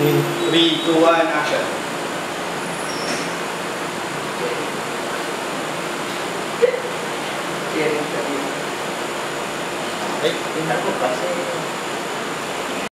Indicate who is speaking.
Speaker 1: Three, two, one, action.
Speaker 2: Sharing tadi.
Speaker 1: Okay.
Speaker 2: Ini aku